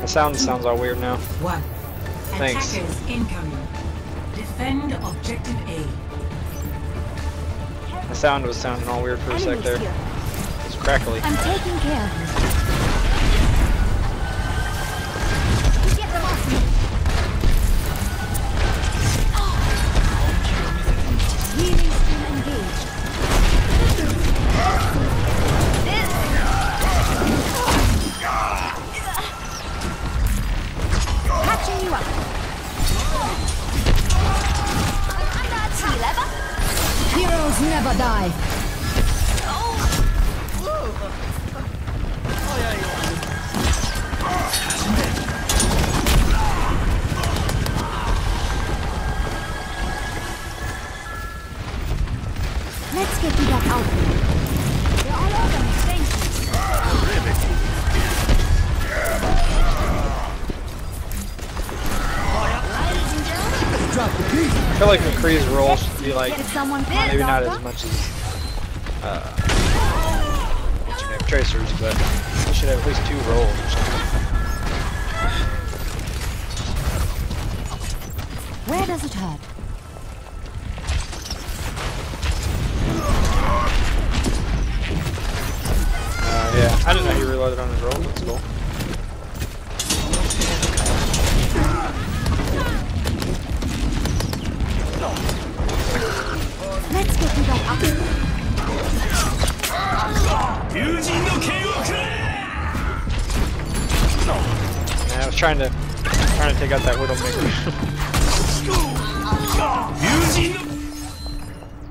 The sound sounds all weird now. One. Thanks. Attackers incoming. Defend objective A. The sound was sounding all weird for a sec there. here. It's crackly. I'm taking care feel like McCree's role should be like Did someone call maybe not as much as uh, what's name, Tracers, but he should have at least two roles. or something. Where does it hurt? Uh, yeah, I didn't know he reloaded on his roll. That's cool. Yeah, I was trying to trying to take out that Widowmaker.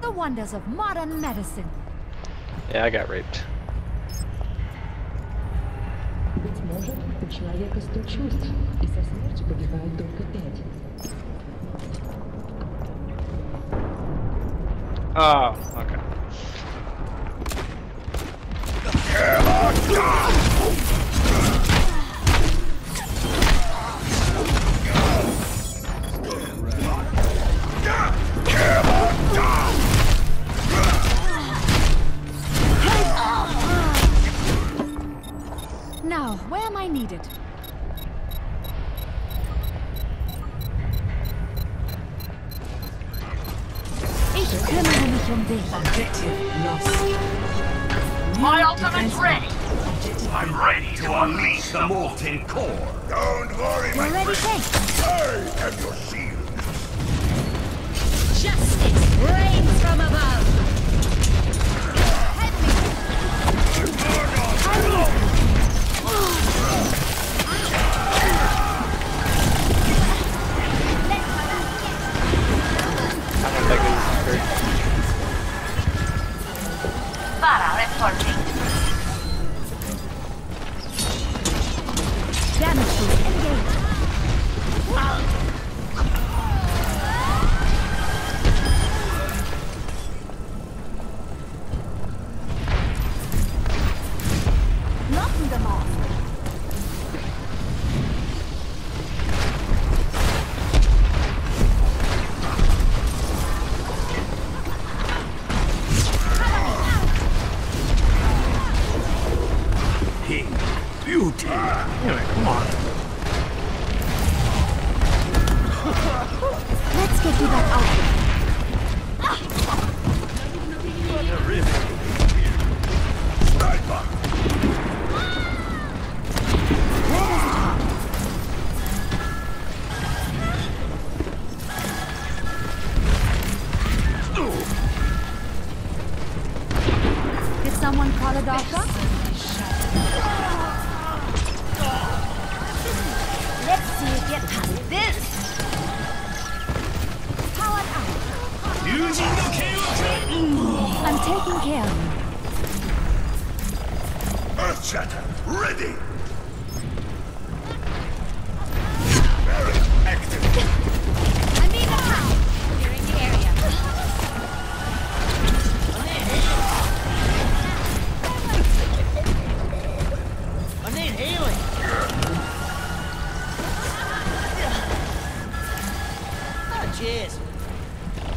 The wonders of modern medicine. yeah, I got raped. Быть может, у человека сто чувств, и со смертью погибают только пять. Oh, okay. Now, where am I needed? Ich kümmere mich um dich. Objective lost. My ultimate's ready. Objective I'm ready to unleash the molten core. Don't worry, You're ready, thanks. I am your shield. Justice reigns from above. I don't think. Pharah reporting. Let's get you back out there. Where does? Did someone call a doctor? Let's see you get past this. I'm taking care of you. Earth Shatter, ready! Active. I'm being attacked. Clearing the area. I need healing. Oh, cheers.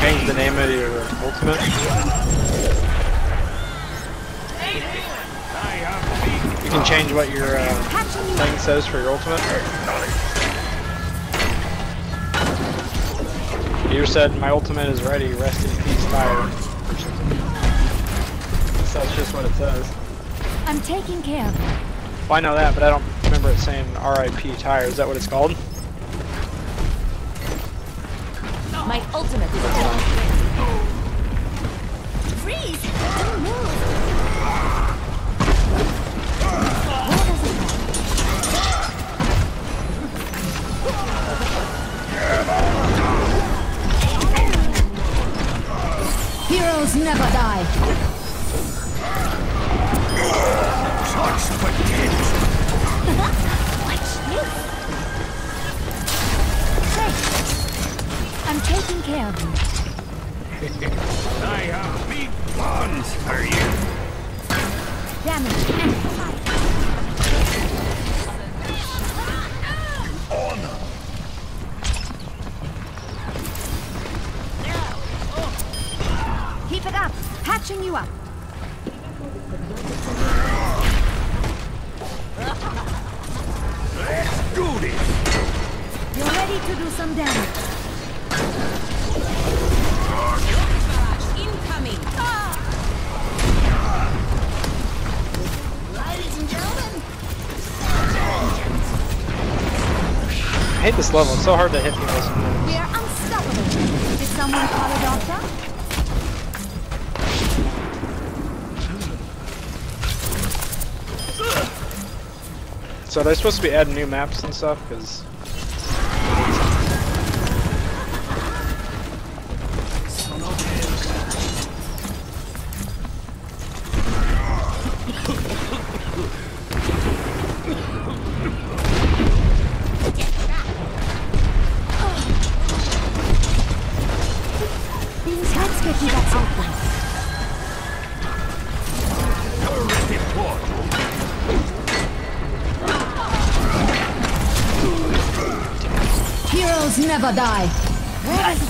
change the name of your ultimate. You can change what your uh, thing says for your ultimate. You said my ultimate is ready. Rest in peace. Or. That's just what it says. I'm taking care of it. Well, I know that, but I don't remember it saying R.I.P. Tire. Is that what it's called? My ultimate is still Freeze! Don't move! Where does it go? Heroes never die. Touch but dead. Thanks. I'm taking care of you. I have big plans for you. Damage amplified. Keep it up. Patching you up. Hate this level. It's so hard to hit people. we are unstoppable. Did someone call a doctor? So they're supposed to be adding new maps and stuff, because never die.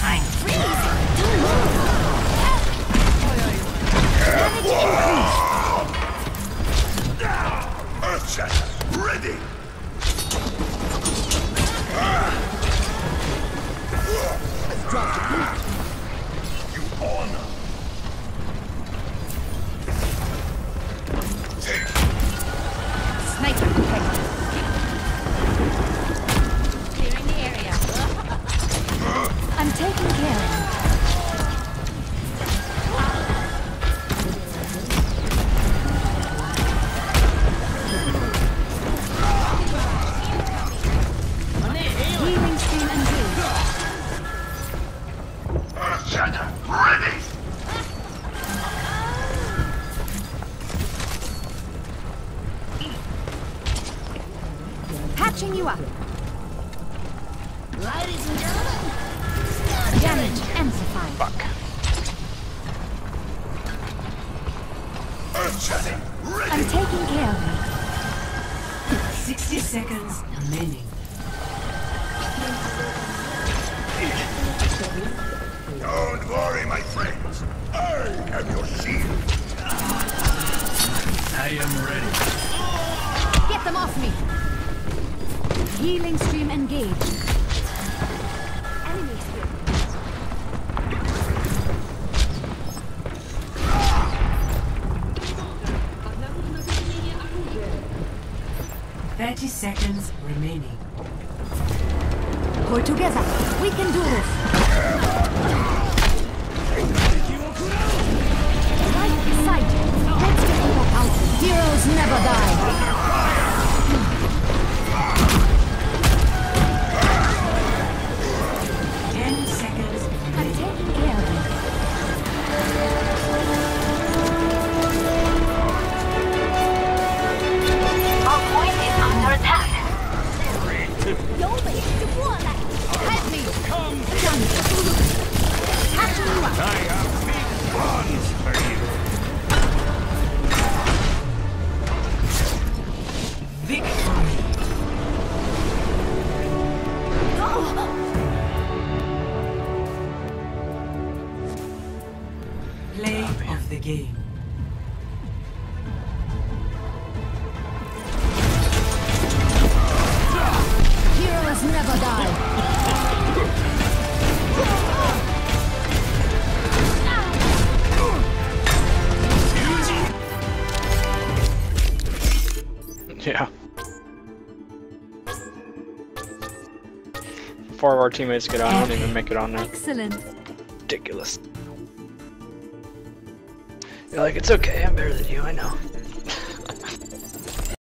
Earthshatter, I'm taking care of you. 60 seconds remaining. Don't worry, my friends. I have your shield. I am ready. Get them off me. Healing stream engaged. Seconds remaining. Pull together. We can do this. Yeah. Four of our teammates get on, don't even make it on there. Excellent. Ridiculous. You're like, it's okay, I'm better than you, I know.